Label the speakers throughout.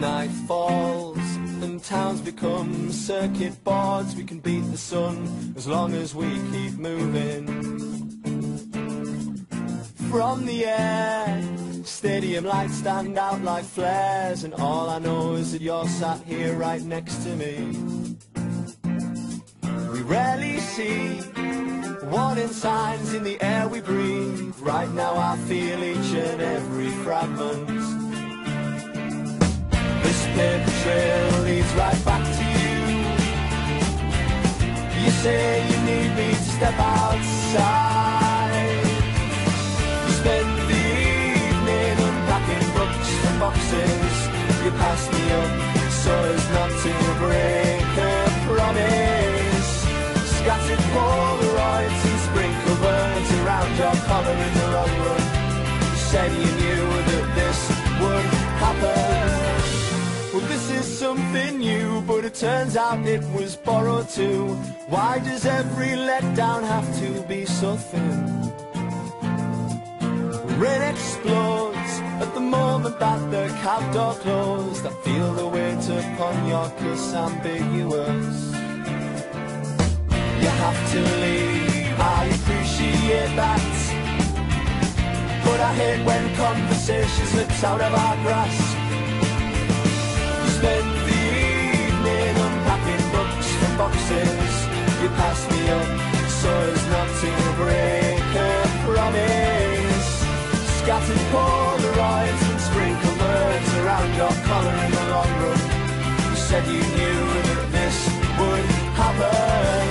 Speaker 1: Night falls and towns become circuit boards. We can beat the sun as long as we keep moving. From the air, stadium lights stand out like flares, and all I know is that you're sat here right next to me. We rarely see warning signs in the air we breathe. Right now I feel each and every fragment. Paper trail leads right back to you. You say you need me to step outside. You spend the evening unpacking books and boxes. You pass me up so as not to break a promise. Scattered Polaroids and sprinkle birds around your collar in the long run. You said you knew it turns out it was borrowed too. Why does every letdown have to be so thin? Rain explodes at the moment that the cab door closed. I feel the weight upon your kiss ambiguous. You have to leave, I appreciate that. But I hate when conversation slips out of our grasp. You spend Scattered Polaroids and sprinkle birds around your collar in the long run. You said you knew that this would happen.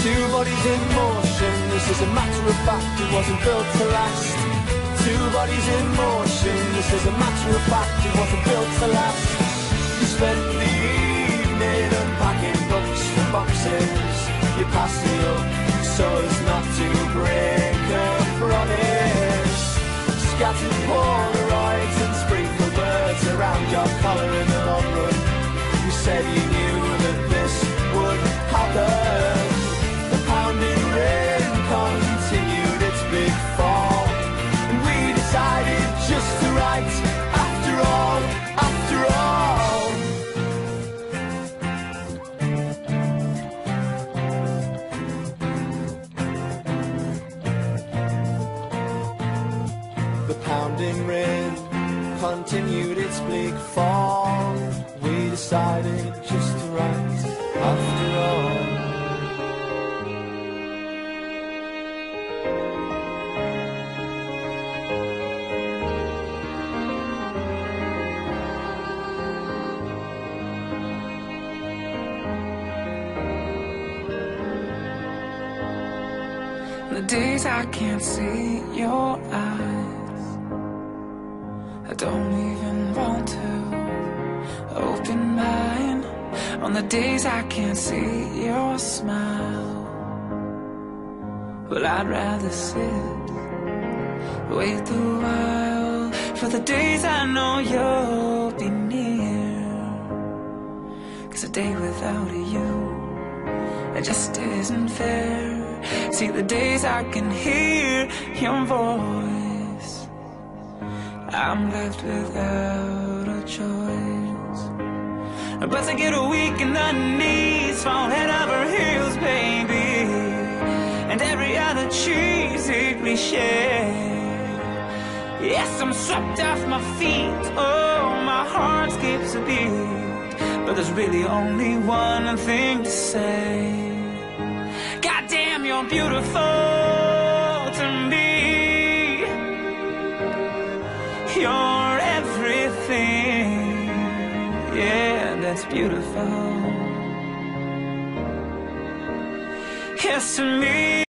Speaker 1: Two bodies in motion, this is a matter of fact, it wasn't built to last. Two bodies in motion, this is a matter of fact, it wasn't built to last. Spent the evening unpacking books from boxes. You passed me up so as not to break a promise. Scattered Polaroids and sprinkle birds around your collar in the long run. You said you pounding rain continued its bleak fall. We decided just to write after all.
Speaker 2: The days I can't see your don't even want to open mine. On the days I can't see your smile, well, I'd rather sit, wait a while for the days I know you'll be near. Cause a day without you, it just isn't fair. See the days I can hear your voice. I'm left without a choice. But to get weak in the knees, fall head over heels, baby. And every other cheesy cliche. Yes, I'm swept off my feet. Oh, my heart skips a beat. But there's really only one thing to say. Goddamn, you're beautiful Yeah, that's beautiful. Yes, to me.